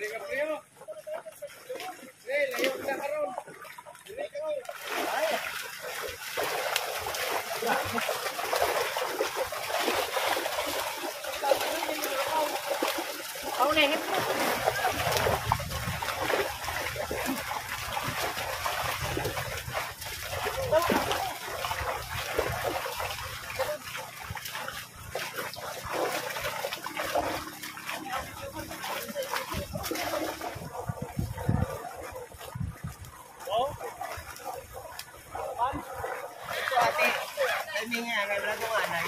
llega kami nga, may vlog mo nga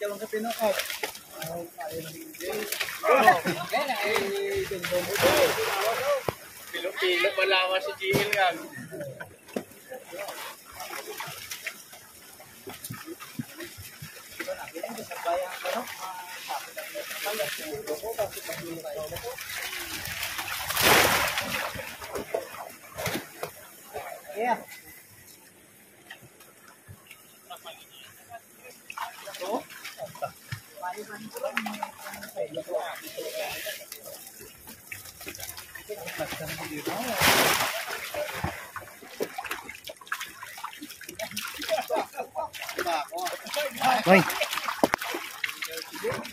na yun. Wala no? Ito, ingat ka lang sa pinukot. Pilo-pilo malawa si GL kan. Yeah. Hoy.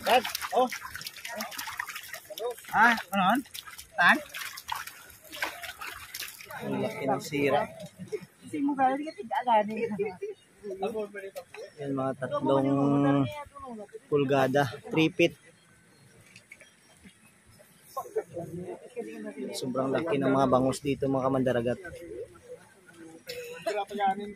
Dad. Ah, ano? Tan? Ang laki ng sira. Kasi mo gano'n ka tiga gani. Yan mga tatlong pulgada, 3 feet. Sobrang laki ng mga bangus dito mga kamandaragat. Sila paganin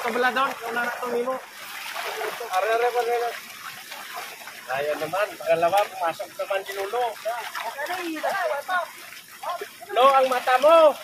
Ay, una na ito bala doon. Una na ito mimo. Are-are pa rin. Ayan naman. Pangalawa, pumasok naman si Lolo. Lo, ang mata mo.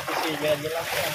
Sisigan nila siya.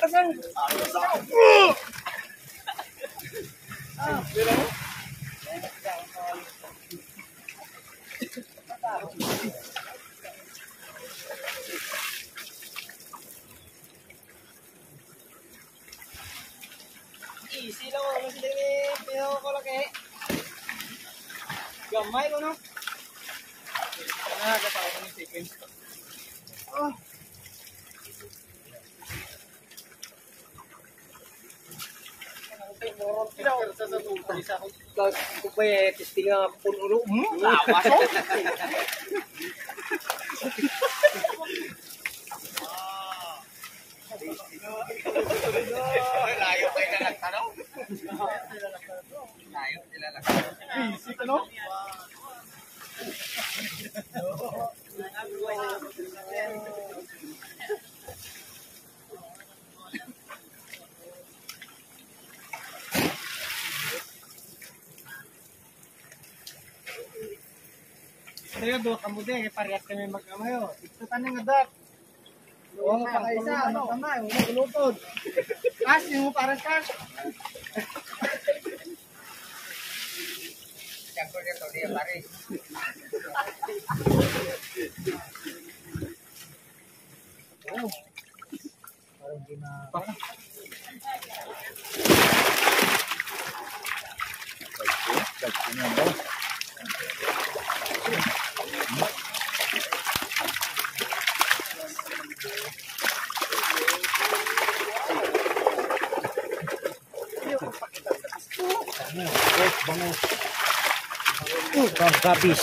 Tenang. Kung pa eh, testing nga puno. Hmm, lawas oh. Layo kayo na nagtanong. Layo sila lang. Isip ano? Kaya do kamo din, parehas kami mag-amayo. Ito tanong nga dak. Oo, pa kayo isa, ano kamay, wala ulutod. Kas, yung mo parang kas. Siyempre nito, di pare. Pagkabis.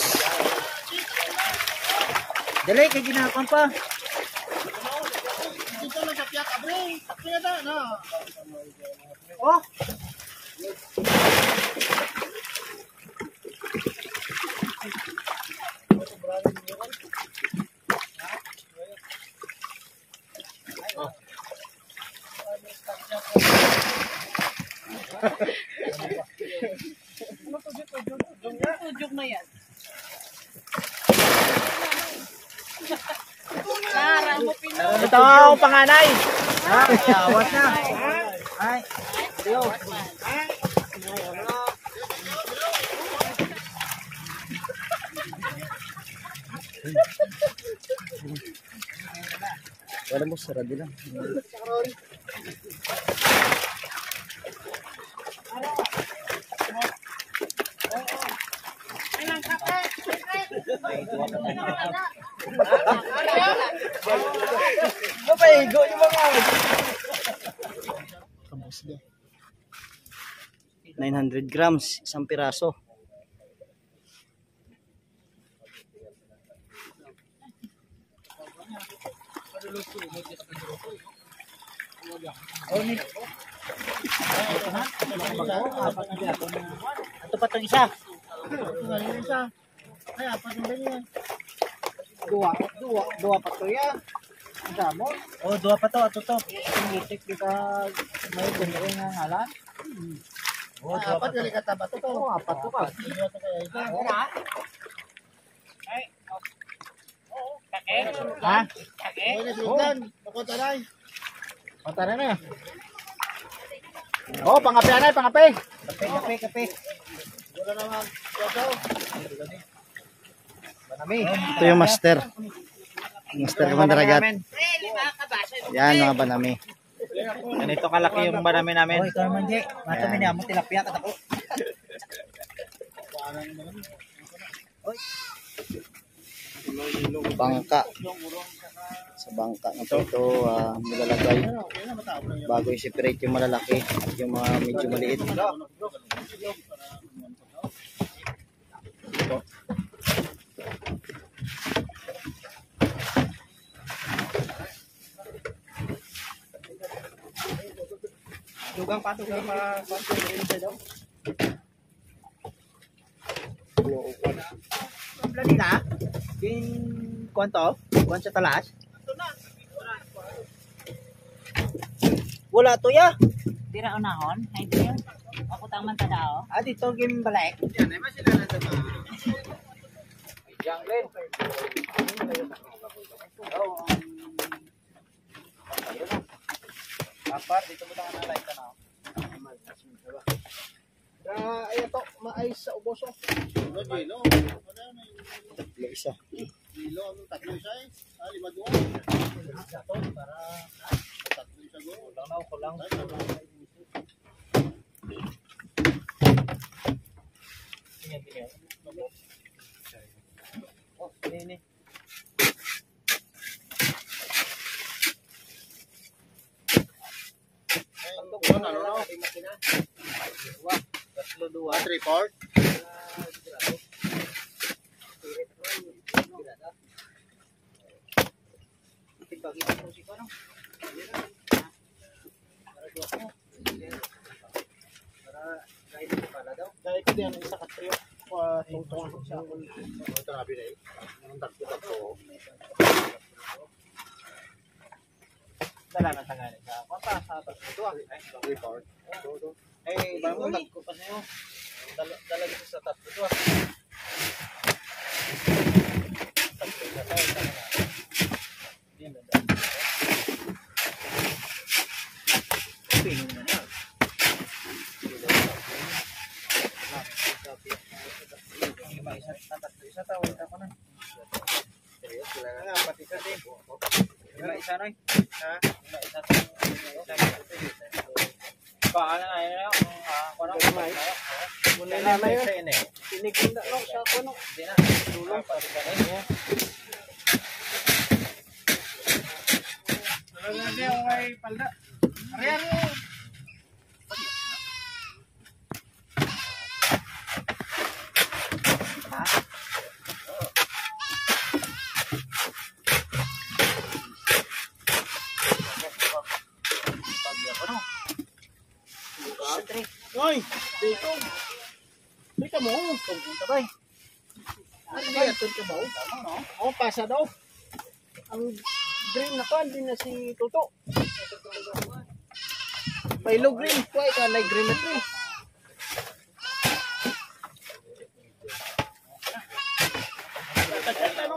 Dali, kay ginakapan pa. Dito na sa piyak, abre. Kaya na, na. Oh, Ito ang panganay. Ha? Na. Ay. Yo. Wala mo sarado lang. Mapaigo yung mga. 900 grams, isang piraso. Ito pa itong isa. Ay, apat yung ganyan. Dua, dua, dua pa to yan. Ang damo. Oh, dua pa to, ato to. Di ka may ganyan nga ngalan. Oh, dua pa Apat gali ka tabat to. Oh, apat to ka. Wala. Ha? Pwede sultan. Ako taray. Matara na. Oh, pangape anay, pangape. Kape, kape, kape. Wala naman. Manami. Ito yung master. Master ka mandaragat. Yan mga banami. Ganito kalaki yung banami namin. Oh, ito naman, Jay. Mato Yan. mi mo tilapia ka ako. Bangka. Sa bangka na to, ito ah, nilalagay bago i-separate yung malalaki at yung mga medyo maliit. Dugang pa, dugang pa. Plan nila? Yung kwanto? Kwan sa talas? Wala to ya. Tira unahon. Ay, di yun. Ako taman tadao. Ah, dito game balik. Yan, ay masila na sa Jungle. Apat, dito mo na like ka na. Ah, ay ito, maayos sa uboso. Ano, Jilo? Tatlo isa. Jilo, ano, tatlo isa eh. Ah, lima doon. Para tatlo isa doon. Kulang na, kulang. Tingnan, tingnan. Oh, ini ini. Yun, ano no? One report. Parang. Dahil ko din isa ka tayo. Tungtong siya ako. Ito na binay. Ang dagko dagko. Dala na sa ngayon. Sa konta sa tatlo. Report. Eh, bago ko pa sa'yo. Dala, dala dito sa tatlo to. Tatlo na tayo. dala na. Hindi na dala. Pinom na niya. Lima isa, tatlo isa tao, ito ko na. Nga, pati ka din. Lima isa na Ha? Lima isa tao. Paano na yun? Ako na. Muna na na yun. Tinigil na lang siya ako Tungkol ka ba eh? Ano ba yan? Ito ba? Oo, pasa daw. Ang green na kan, din na si Toto. May low green. Kuha ka, like green na green. Ano?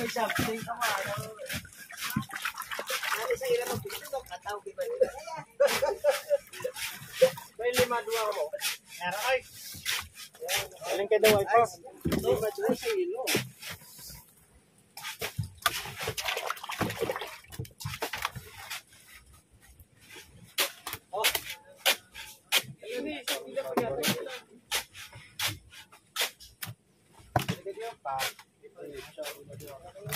May something ka ma. May lima dua mo. Nara ay. Daw ay pa. Lima dua sa ilo. Bawi lang.